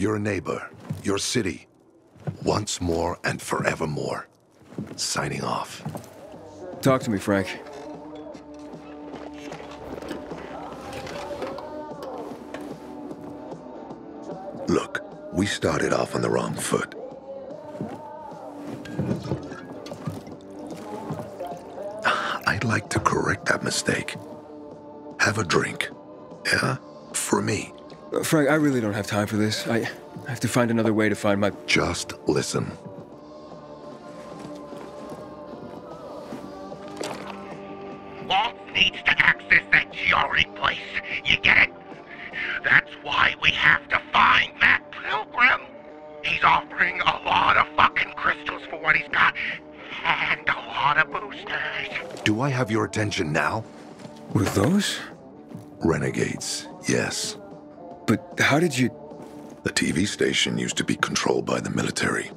your neighbor, your city, once more and forevermore. Signing off. Talk to me, Frank. Look, we started off on the wrong foot. I'd like to correct that mistake. Have a drink. Yeah? For me. Frank, I really don't have time for this. I, I have to find another way to find my... Just listen. Waltz needs to access that GRE place. You get it? That's why we have to find that pilgrim. He's offering a lot of fucking crystals for what he's got, and a lot of boosters. Do I have your attention now? With those? Renegades, yes. But how did you... The TV station used to be controlled by the military.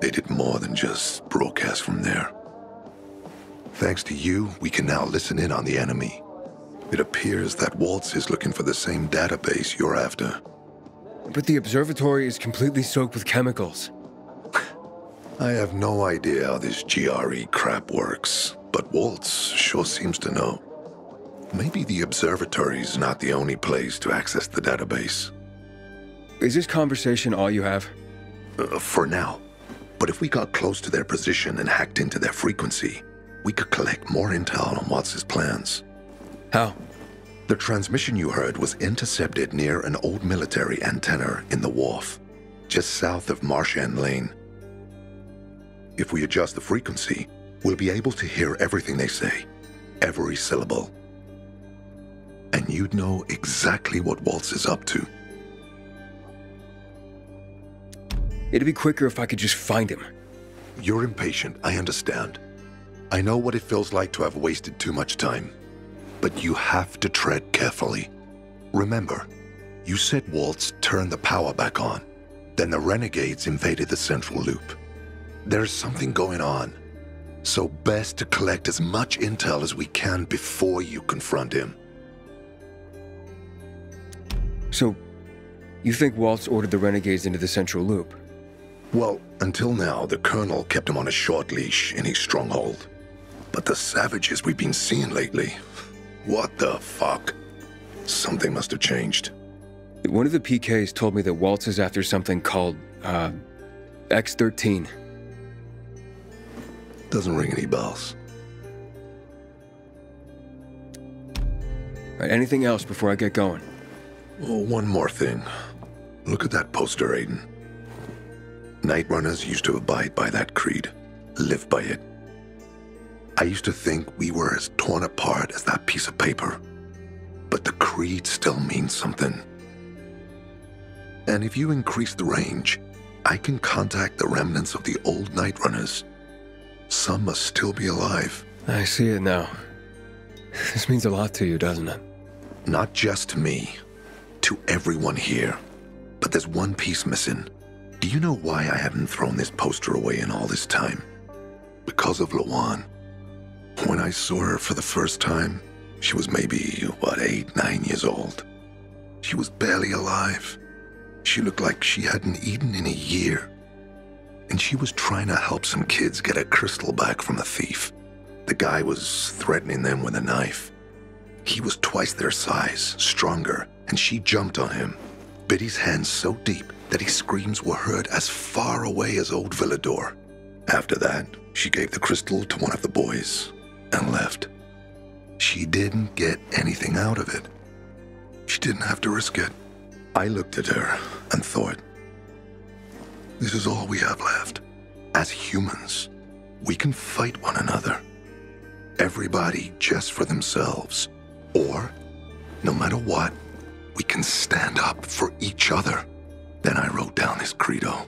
They did more than just broadcast from there. Thanks to you, we can now listen in on the enemy. It appears that Waltz is looking for the same database you're after. But the observatory is completely soaked with chemicals. I have no idea how this GRE crap works, but Waltz sure seems to know. Maybe the observatory's not the only place to access the database. Is this conversation all you have? Uh, for now. But if we got close to their position and hacked into their frequency, we could collect more intel on Waltz's plans. How? The transmission you heard was intercepted near an old military antenna in the wharf, just south of Marchand Lane. If we adjust the frequency, we'll be able to hear everything they say, every syllable. And you'd know exactly what Waltz is up to. It'd be quicker if I could just find him. You're impatient, I understand. I know what it feels like to have wasted too much time. But you have to tread carefully. Remember, you said Waltz turned the power back on. Then the renegades invaded the central loop. There's something going on. So best to collect as much intel as we can before you confront him. So, you think Waltz ordered the renegades into the central loop? Well, until now, the Colonel kept him on a short leash in his stronghold. But the savages we've been seeing lately, what the fuck? Something must have changed. One of the PKs told me that Waltz is after something called, uh, X-13. Doesn't ring any bells. Right, anything else before I get going? Oh, one more thing. Look at that poster, Aiden. Night Runners used to abide by that creed, live by it. I used to think we were as torn apart as that piece of paper. But the creed still means something. And if you increase the range, I can contact the remnants of the old Night Runners. Some must still be alive. I see it now. This means a lot to you, doesn't it? Not just to me, to everyone here. But there's one piece missing. Do you know why I haven't thrown this poster away in all this time? Because of Lawan. When I saw her for the first time, she was maybe, what, eight, nine years old. She was barely alive. She looked like she hadn't eaten in a year. And she was trying to help some kids get a crystal back from a thief. The guy was threatening them with a knife. He was twice their size, stronger, and she jumped on him, bit his hand so deep that his screams were heard as far away as Old Villedor. After that, she gave the crystal to one of the boys and left. She didn't get anything out of it. She didn't have to risk it. I looked at her and thought, this is all we have left. As humans, we can fight one another. Everybody just for themselves. Or, no matter what, we can stand up for each other. Then I wrote down this credo.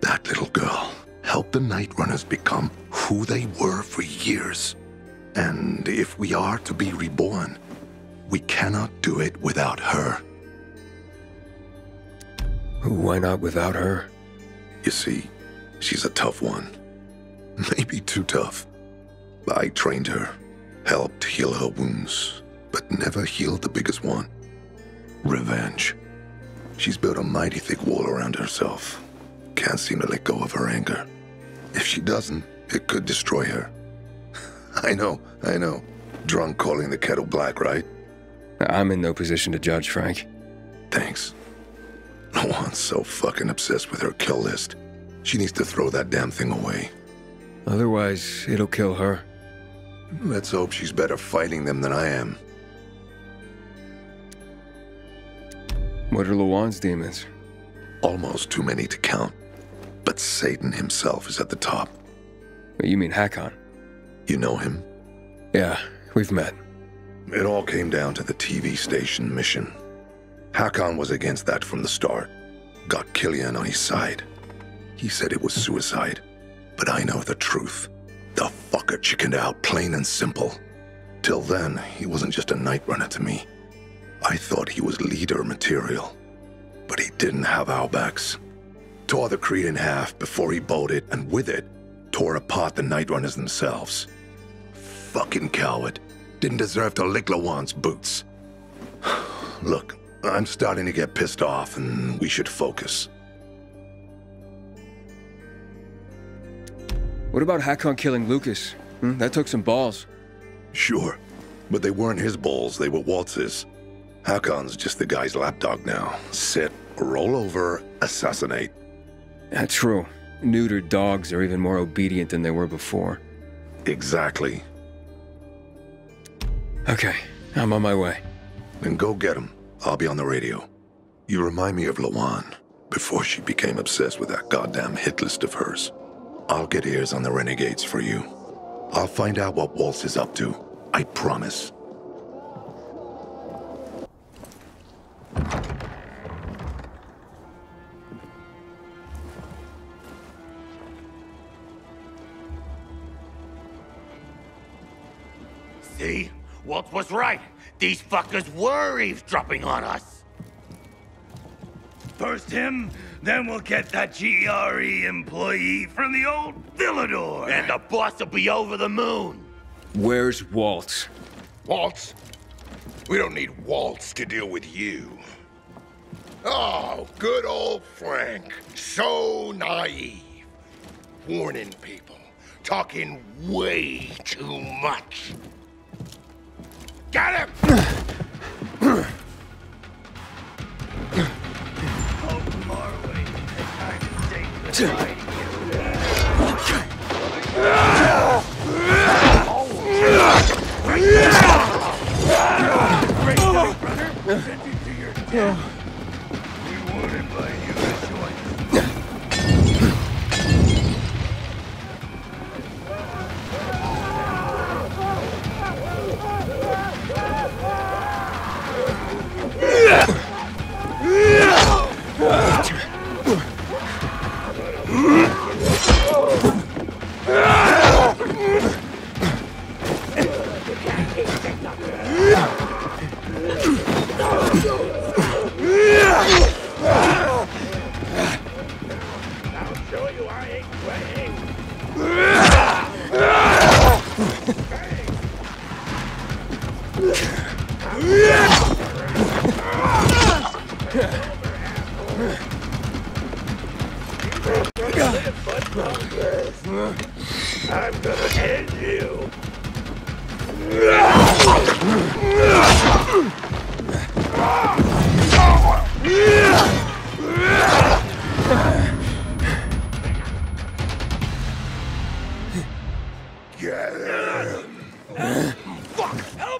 That little girl helped the Night Runners become who they were for years. And if we are to be reborn, we cannot do it without her. Why not without her? You see, she's a tough one. Maybe too tough. I trained her, helped heal her wounds, but never healed the biggest one revenge. She's built a mighty thick wall around herself. Can't seem to let go of her anger. If she doesn't, it could destroy her. I know, I know. Drunk calling the kettle black, right? I'm in no position to judge, Frank. Thanks. No one's so fucking obsessed with her kill list. She needs to throw that damn thing away. Otherwise, it'll kill her. Let's hope she's better fighting them than I am. What are Lawan's demons? Almost too many to count. But Satan himself is at the top. You mean Hakon? You know him? Yeah, we've met. It all came down to the TV station mission. Hakon was against that from the start. Got Killian on his side. He said it was suicide. But I know the truth. The fucker chickened out, plain and simple. Till then, he wasn't just a night runner to me. I thought he was leader material. But he didn't have our backs. Tore the Creed in half before he bowed it, and with it, tore apart the Night Runners themselves. Fucking coward. Didn't deserve to lick Lawan's boots. Look, I'm starting to get pissed off, and we should focus. What about Hakon killing Lucas? Hmm? That took some balls. Sure, but they weren't his balls, they were Waltz's. Hakon's just the guy's lapdog now. Sit, roll over, assassinate. That's true. Neutered dogs are even more obedient than they were before. Exactly. Okay, I'm on my way. Then go get him. I'll be on the radio. You remind me of Lawan, before she became obsessed with that goddamn hit list of hers. I'll get ears on the renegades for you. I'll find out what Waltz is up to. I promise. See? Waltz was right. These fuckers were eavesdropping on us. First him, then we'll get that GRE employee from the old Villedor. And the boss will be over the moon. Where's Waltz? Waltz? We don't need Waltz to deal with you. Oh, good old Frank. So naive. Warning people. Talking way too much. Got him! Hope Send to your oh. death.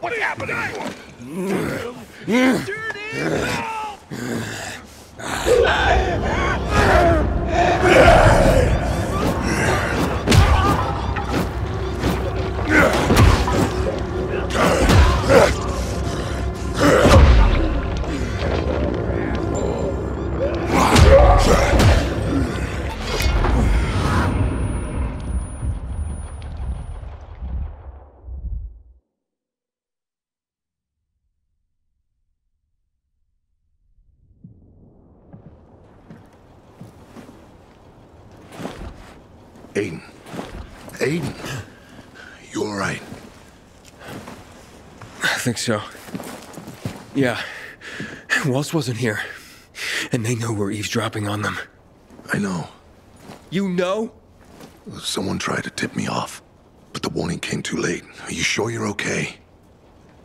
What's happening? Aiden. So. Yeah. Waltz wasn't here. And they know we're eavesdropping on them. I know. You know? Someone tried to tip me off, but the warning came too late. Are you sure you're okay?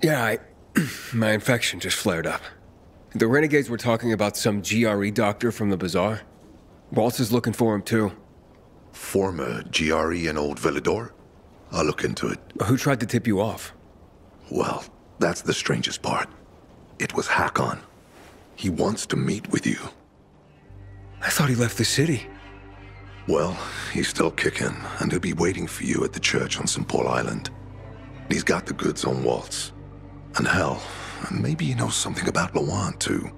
Yeah, I... my infection just flared up. The renegades were talking about some GRE doctor from the bazaar. Waltz is looking for him, too. Former GRE in Old Villedor? I'll look into it. Who tried to tip you off? Well, that's the strangest part. It was Hakon. He wants to meet with you. I thought he left the city. Well, he's still kicking, and he'll be waiting for you at the church on St. Paul Island. He's got the goods on Waltz. And hell, maybe he knows something about Lawan, too.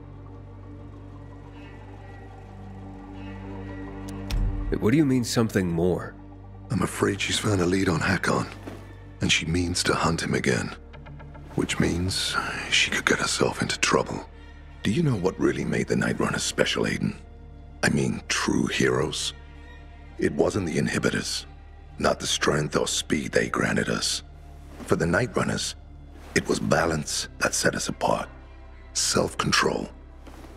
What do you mean, something more? I'm afraid she's found a lead on Hakon, and she means to hunt him again. Which means she could get herself into trouble. Do you know what really made the Night Runners special, Aiden? I mean, true heroes? It wasn't the inhibitors, not the strength or speed they granted us. For the Night Runners, it was balance that set us apart. Self-control.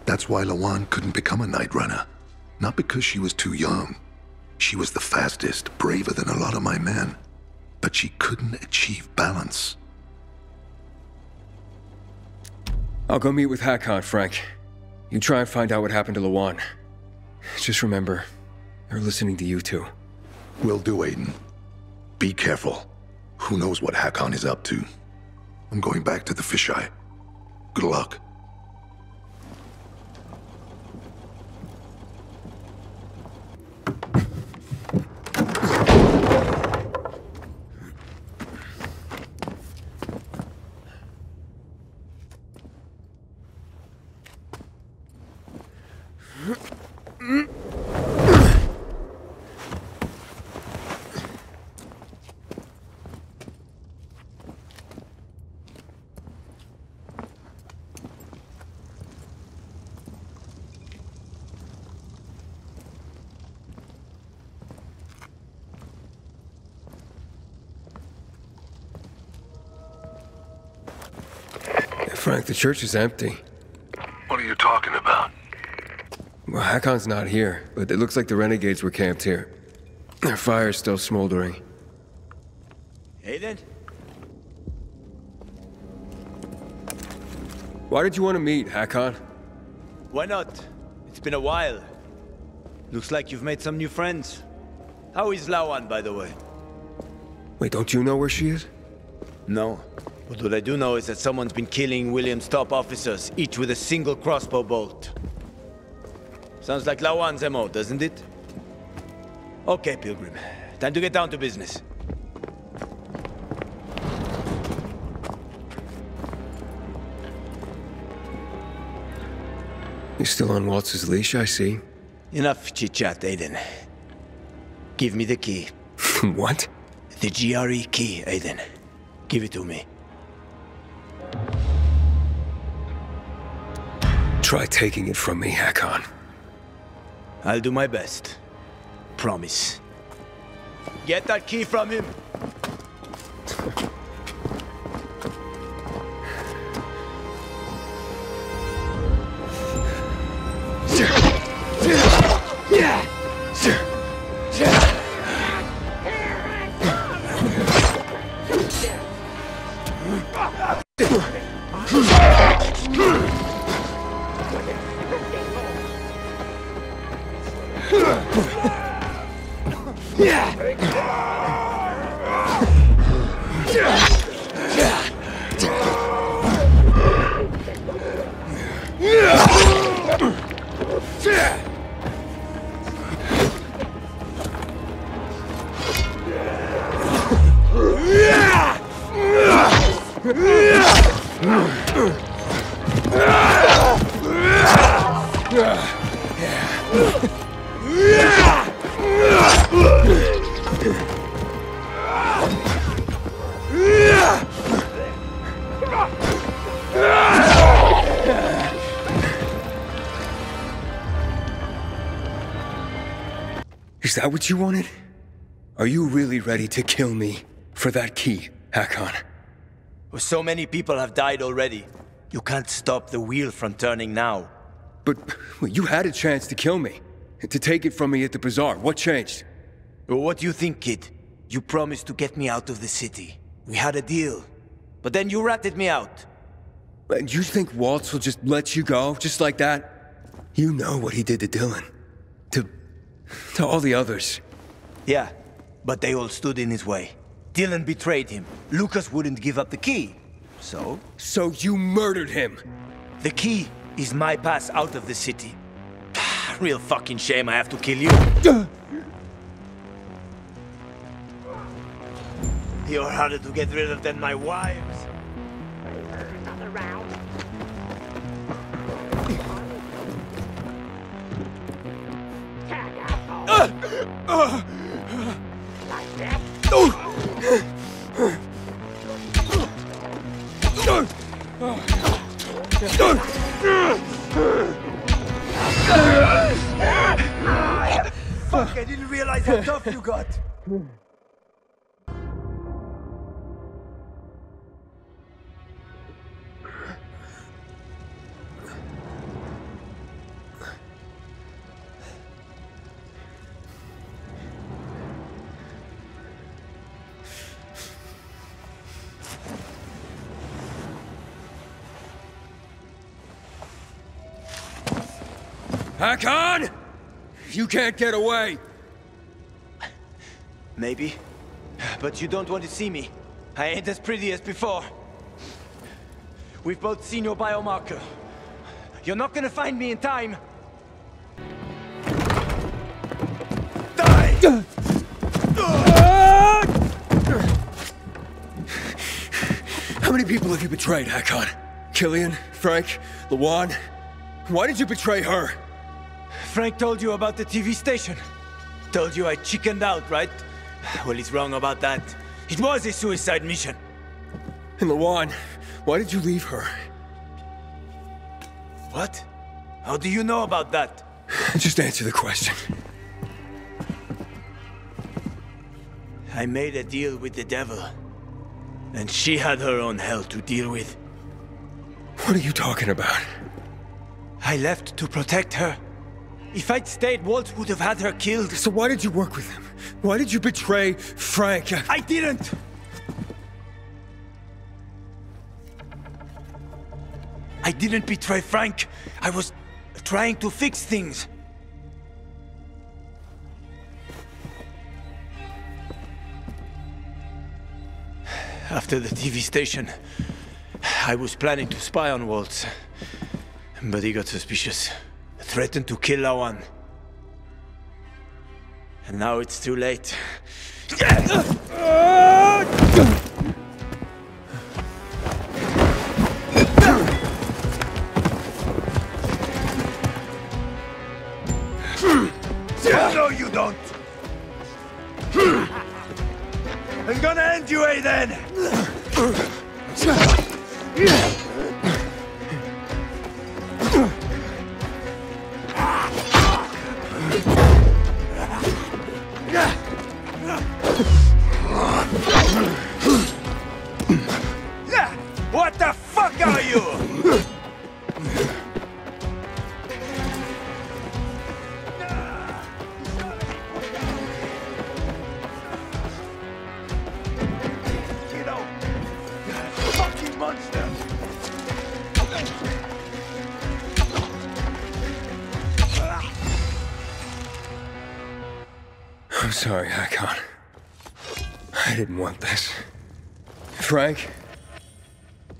That's why Lawan couldn't become a Night Runner. Not because she was too young. She was the fastest, braver than a lot of my men. But she couldn't achieve balance. I'll go meet with Hakon, Frank. You try and find out what happened to Lawan. Just remember, they're listening to you two. Will do, Aiden. Be careful. Who knows what Hakon is up to? I'm going back to the fisheye. Good luck. Frank, the church is empty. What are you talking about? Well, Hakon's not here, but it looks like the renegades were camped here. Their fire's still smoldering. Hey then. Why did you want to meet, Hakon? Why not? It's been a while. Looks like you've made some new friends. How is Lawan, by the way? Wait, don't you know where she is? No. But what I do know is that someone's been killing William's top officers, each with a single crossbow bolt. Sounds like Lawan's MO, doesn't it? Okay, Pilgrim. Time to get down to business. You're still on Waltz's leash, I see. Enough chit-chat, Aiden. Give me the key. what? The GRE key, Aiden. Give it to me. Try taking it from me, Hakon. I'll do my best. Promise. Get that key from him! Yeah! Is that what you wanted? Are you really ready to kill me for that key, Hakon? Well, So many people have died already. You can't stop the wheel from turning now. But well, you had a chance to kill me, to take it from me at the bazaar. What changed? Well, what do you think, kid? You promised to get me out of the city. We had a deal. But then you ratted me out. And you think Waltz will just let you go, just like that? You know what he did to Dylan. To... to all the others. Yeah, but they all stood in his way. Dylan betrayed him. Lucas wouldn't give up the key. So? So you murdered him! The key is my pass out of the city. Ah, real fucking shame I have to kill you. You're harder to get rid of than my wives. Fuck, I didn't realize how tough you got. Hakon! You can't get away! Maybe. But you don't want to see me. I ain't as pretty as before. We've both seen your biomarker. You're not gonna find me in time. Die! How many people have you betrayed, Hakon? Killian? Frank? Lawan? Why did you betray her? Frank told you about the TV station. Told you I chickened out, right? Well, he's wrong about that. It was a suicide mission. And Lawan, why did you leave her? What? How do you know about that? Just answer the question. I made a deal with the devil. And she had her own hell to deal with. What are you talking about? I left to protect her. If I'd stayed, Waltz would have had her killed. So why did you work with him? Why did you betray Frank? I didn't! I didn't betray Frank. I was trying to fix things. After the TV station, I was planning to spy on Waltz. But he got suspicious. Threatened to kill Lawan. And now it's too late. No, you don't! I'm gonna end you, eh, Aiden!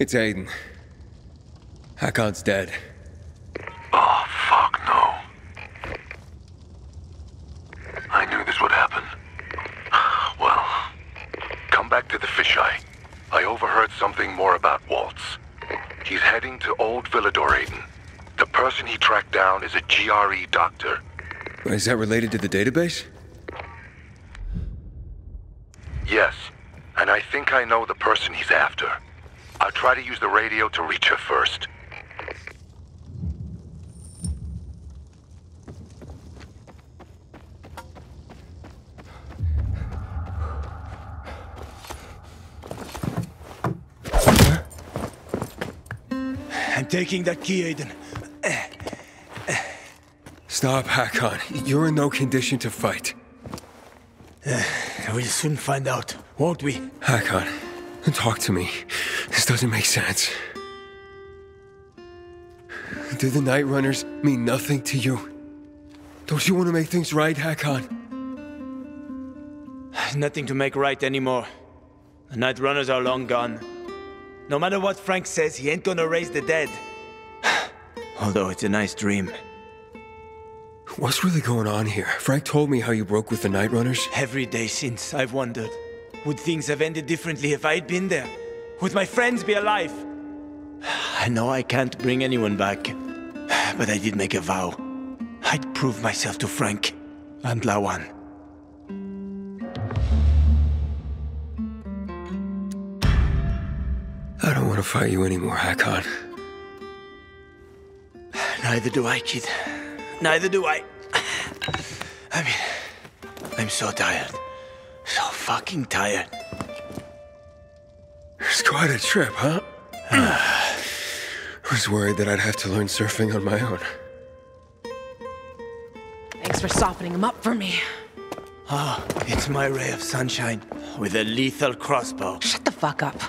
It's Aiden. Hakon's dead. Oh, fuck no. I knew this would happen. Well, come back to the fisheye. I overheard something more about Waltz. He's heading to Old Villedor Aiden. The person he tracked down is a GRE doctor. Is that related to the database? Yes, and I think I know the person he's after. I'll try to use the radio to reach her first. I'm taking that key, Aiden. Stop, Hakon. You're in no condition to fight. We'll soon find out, won't we? Hakon, talk to me. Doesn't make sense. Do the Night Runners mean nothing to you? Don't you want to make things right, Hakon? Nothing to make right anymore. The Night Runners are long gone. No matter what Frank says, he ain't gonna raise the dead. Although it's a nice dream. What's really going on here? Frank told me how you broke with the Night Runners. Every day since, I've wondered. Would things have ended differently if I'd been there? Would my friends be alive? I know I can't bring anyone back. But I did make a vow. I'd prove myself to Frank and Lawan. I don't want to fight you anymore, Hakon. Neither do I, kid. Neither do I. I mean, I'm so tired. So fucking tired. It's quite a trip, huh? I was worried that I'd have to learn surfing on my own. Thanks for softening him up for me. Ah, it's my ray of sunshine with a lethal crossbow. Shut the fuck up.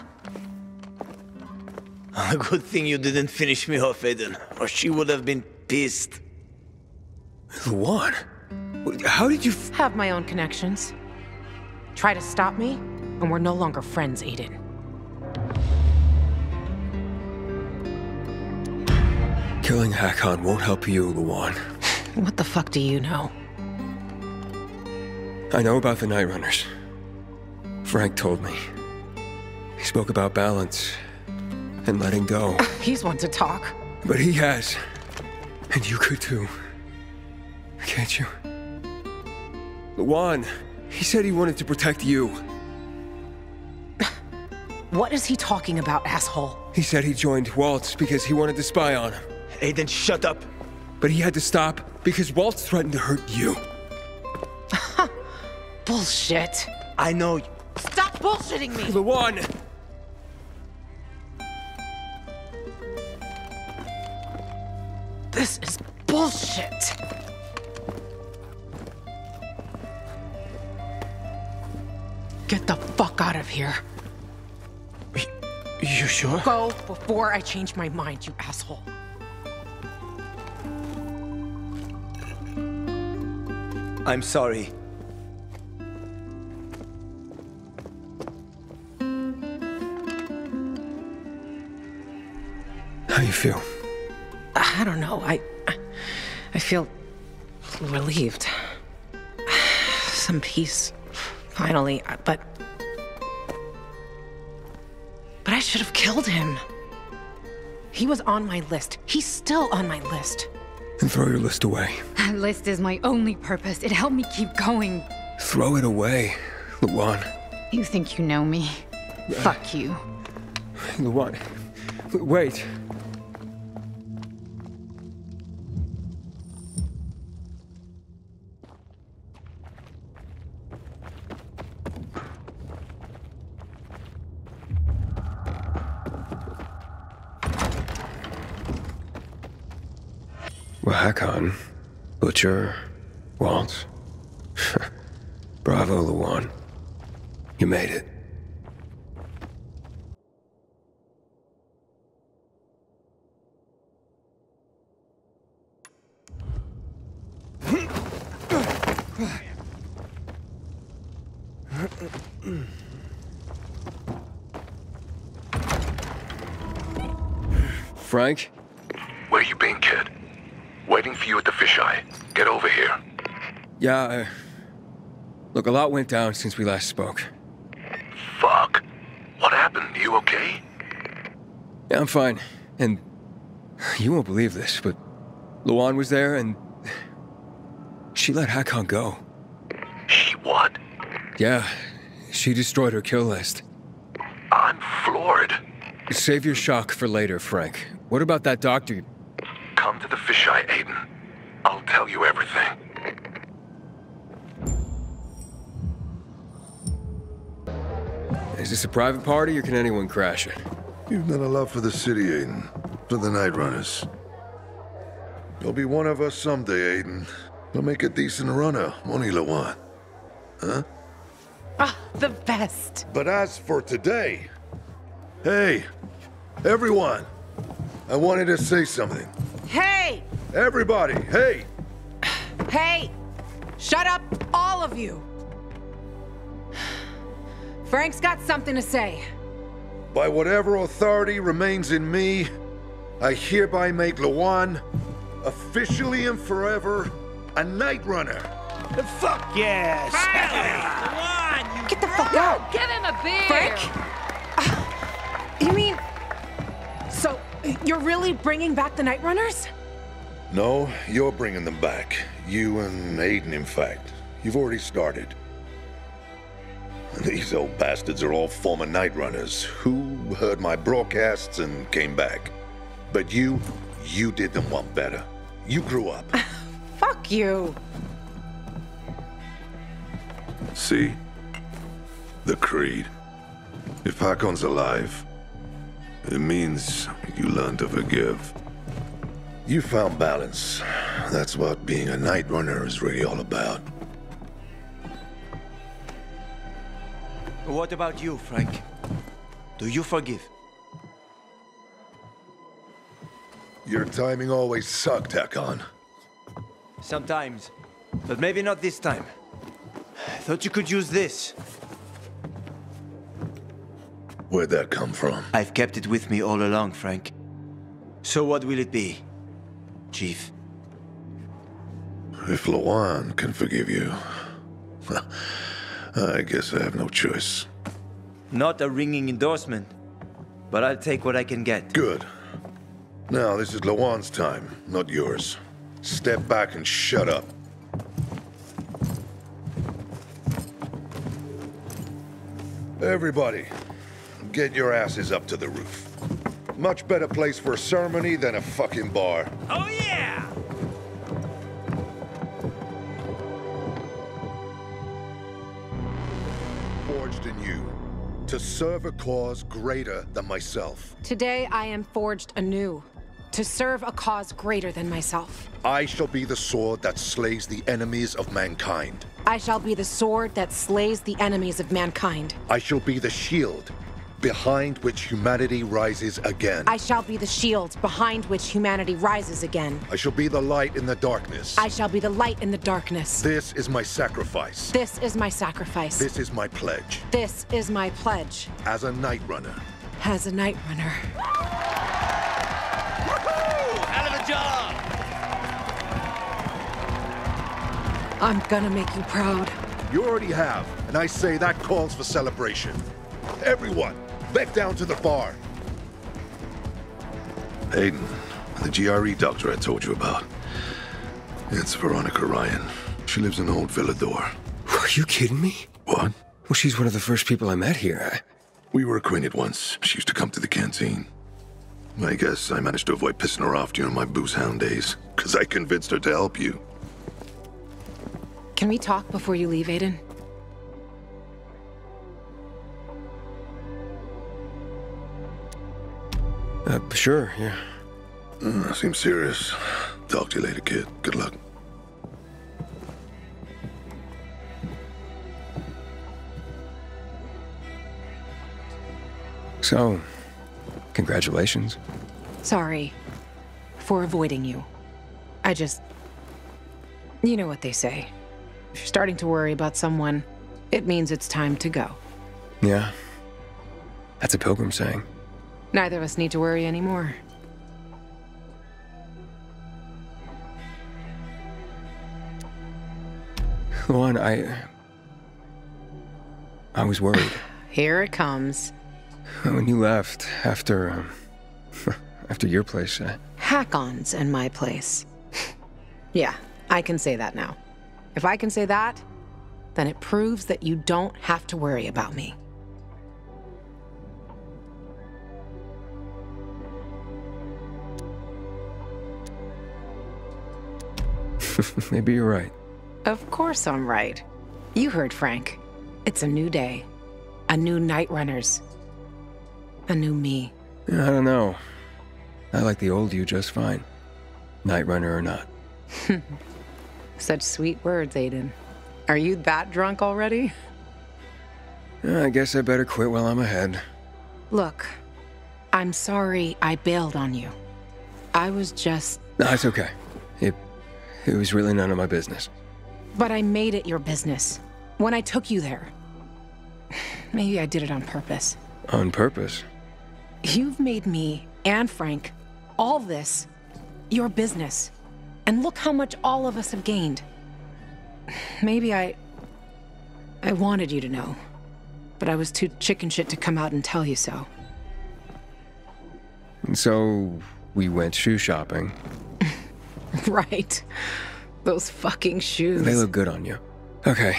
A good thing you didn't finish me off, Aiden, or she would have been pissed. Lawan? How did you... f- Have my own connections. Try to stop me, and we're no longer friends, Aiden. Killing Hakon won't help you, Lawan. What the fuck do you know? I know about the Night Runners. Frank told me. He spoke about balance and letting go. He's one to talk. But he has. And you could too. Can't you? Lawan, he said he wanted to protect you. What is he talking about, asshole? He said he joined Waltz because he wanted to spy on him. Aiden, shut up. But he had to stop because Waltz threatened to hurt you. Bullshit. I know you. Stop bullshitting me! Lawan! This is bullshit. Get the fuck out of here. You sure? Go before I change my mind, you asshole. I'm sorry. How you feel? I don't know. I. I feel relieved. Some peace, finally. But. But I should have killed him. He was on my list. He's still on my list. Then throw your list away. That list is my only purpose. It helped me keep going. Throw it away, Lawan. You think you know me? Fuck you. Lawan. Wait. Hakon, Butcher, Waltz. Bravo, Lawan. You made it. Frank? Where you been, kid? Waiting for you at the fisheye. Get over here. Yeah, uh, look, a lot went down since we last spoke. Fuck. What happened? You okay? Yeah, I'm fine. And you won't believe this, but Lawan was there and she let Hakon go. She what? Yeah, she destroyed her kill list. I'm floored. Save your shock for later, Frank. What about that doctor? Come to the fisheye, Aiden. I'll tell you everything. Is this a private party or can anyone crash it? You've done a lot for the city, Aiden. For the Night Runners. You'll be one of us someday, Aiden. You'll make a decent runner, won't he, Lawan? Huh? Ah, the best. But as for today... Hey, everyone! I wanted to say something. Hey! Everybody, hey! Hey! Shut up, all of you! Frank's got something to say. By whatever authority remains in me, I hereby make Lawan officially and forever a Night Runner. Fuck yes! Get the fuck out! Give him a beer! Frank? Uh, you mean... So, you're really bringing back the Night Runners? No, you're bringing them back. You and Aiden, in fact. You've already started. These old bastards are all former Night Runners who heard my broadcasts and came back. But you, you did them one better. You grew up. Fuck you. See? The Creed. If Hakon's alive, it means you learn to forgive. You found balance. That's what being a Night Runner is really all about. What about you, Frank? Do you forgive? Your timing always sucked, Hakon. Sometimes. But maybe not this time. I thought you could use this. Where'd that come from? I've kept it with me all along, Frank. So what will it be, Chief? If Lawan can forgive you, I guess I have no choice. Not a ringing endorsement, but I'll take what I can get. Good. Now, this is Lawan's time, not yours. Step back and shut up. Everybody, get your asses up to the roof. Much better place for a ceremony than a fucking bar. Oh yeah! Serve a cause greater than myself. Today I am forged anew to serve a cause greater than myself. I shall be the sword that slays the enemies of mankind. I shall be the sword that slays the enemies of mankind. I shall be the shield behind which humanity rises again. I shall be the shield behind which humanity rises again. I shall be the light in the darkness. I shall be the light in the darkness. This is my sacrifice. This is my sacrifice. This is my pledge. This is my pledge As a Night Runner. as a night runner. Hell of a job! I'm gonna make you proud. You already have, and I say that calls for celebration. Everyone, back down to the bar. Aiden, the GRE doctor I told you about. It's Veronica Ryan. She lives in Old Villedor. Are you kidding me? What? Well, she's one of the first people I met here. We were acquainted once. She used to come to the canteen. I guess I managed to avoid pissing her off during my booze hound days, because I convinced her to help you. Can we talk before you leave, Aiden? Uh, sure, yeah. Uh, seems serious. Talk to you later, kid. Good luck. So, congratulations. Sorry for avoiding you. I just. You know what they say. If you're starting to worry about someone, it means it's time to go. Yeah. That's a pilgrim saying. Neither of us need to worry anymore. Lawan, I. I was worried. Here it comes. when you left after. Um, after your place, I, Hakon's in my place. yeah, I can say that now. If I can say that, then it proves that you don't have to worry about me. maybe you're right. Of course I'm right. You heard Frank. It's a new day. A new Night Runners. A new me. Yeah, I don't know. I like the old you just fine. Night Runner or not. Such sweet words, Aiden. Are you that drunk already? I guess I better quit while I'm ahead. Look, I'm sorry I bailed on you. I was just. No, it's okay. It, was really none of my business. But I made it your business. When I took you there. Maybe I did it on purpose. On purpose? You've made me and Frank all this your business. And look how much all of us have gained. Maybe I. I wanted you to know. But I was too chicken shit to come out and tell you so. And so we went shoe shopping. right. Those fucking shoes. They look good on you. Okay.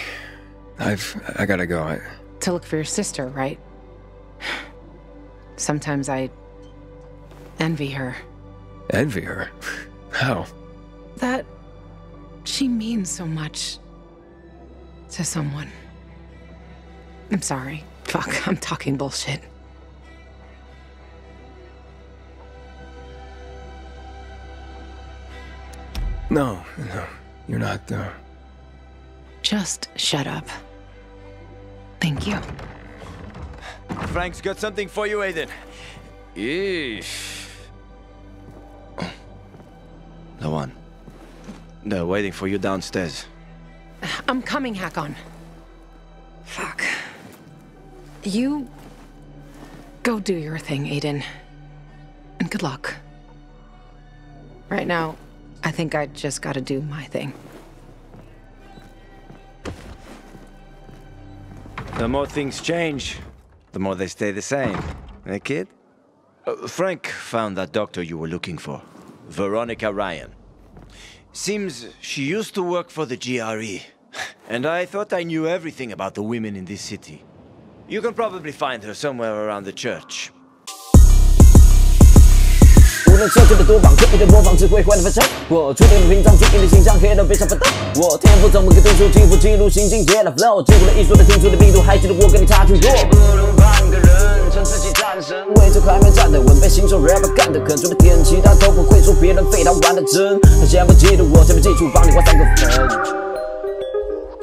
I've. I gotta go. I... To look for your sister, right? Sometimes I. envy her. Envy her? How? That. she means so much. to someone. I'm sorry. Fuck, I'm talking bullshit. No, no. You're not, uh... Just shut up. Thank you. Frank's got something for you, Aiden. Eesh. one. They're waiting for you downstairs. I'm coming, Hakon. Fuck. You... Go do your thing, Aiden. And good luck. Right now, I think I just gotta do my thing. The more things change, the more they stay the same. Eh, kid? Uh, Frank found that doctor you were looking for. Veronica Ryan. Seems she used to work for the GRE. And I thought I knew everything about the women in this city. You can probably find her somewhere around the church. 无论社会的多榜，刻意的模仿只会换来反差。我注定屏障，注定的形象，黑到悲伤发抖。我天赋怎么个读书，天赋记录，心境接了 flow，进入了艺术的听出的病毒，还记得我跟你差距多。不能半个人，称自己战神，为这块面站得稳，被新手 rapper 干的狠，除了点其他都不会说别人废他玩的真。他先不记得我，先不记住，帮你画三个分。